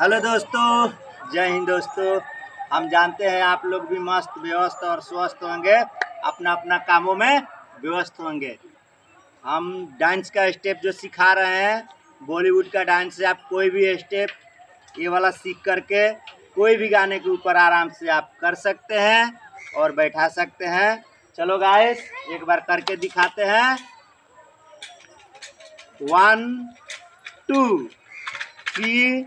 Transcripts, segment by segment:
Hello दोस्तों, जय हिंद दोस्तों। हम जानते हैं आप लोग भी मस्त, व्यस्त और स्वस्थ होंगे। अपना अपना कामों में व्यस्त होंगे। हम डांस का स्टेप जो सिखा रहे हैं, बॉलीवुड का डांस से आप कोई भी स्टेप, ये वाला सीख करके कोई भी गाने के ऊपर आराम से आप कर सकते हैं और बैठा सकते हैं। चलो गाइस एक बार करके दिखाते हैं। One two three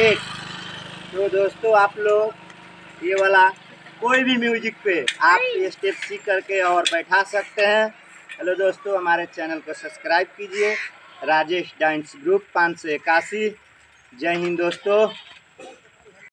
Eight तो दोस्तों आप लोग ये वाला कोई भी म्यूज़िक पे आप ये स्टेप सीख करके और बैठा सकते हैं। हेलो दोस्तों हमारे चैनल को सब्सक्राइब कीजिए। राजेश डांस ग्रुप पाँच सौ इक्यासी। जय हिंद दोस्तों।